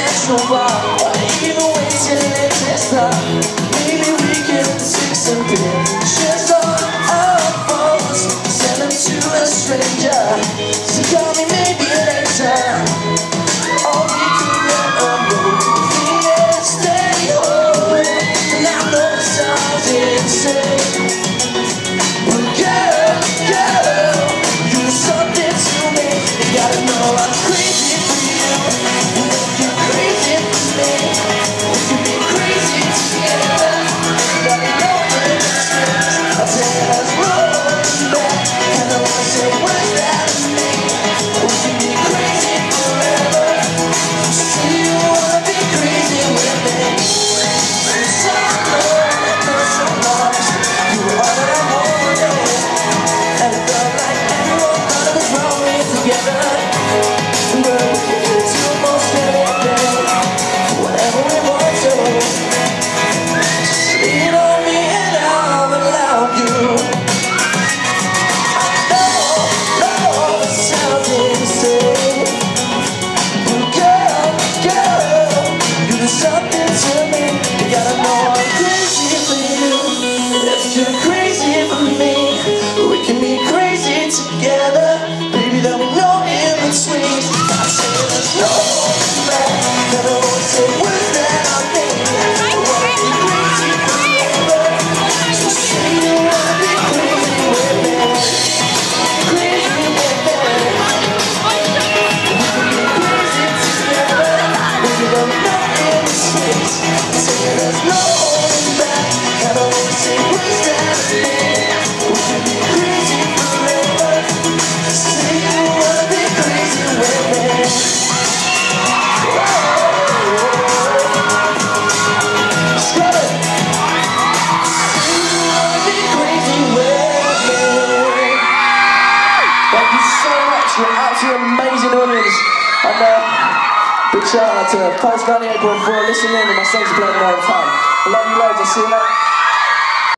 there's no bar. Even when you let me Maybe we can Just our phones Send them to a stranger. two amazing audience. And uh, big shout out to Pulse 98.4 listening and my songs playing all the time. I love you loads. I'll see you later.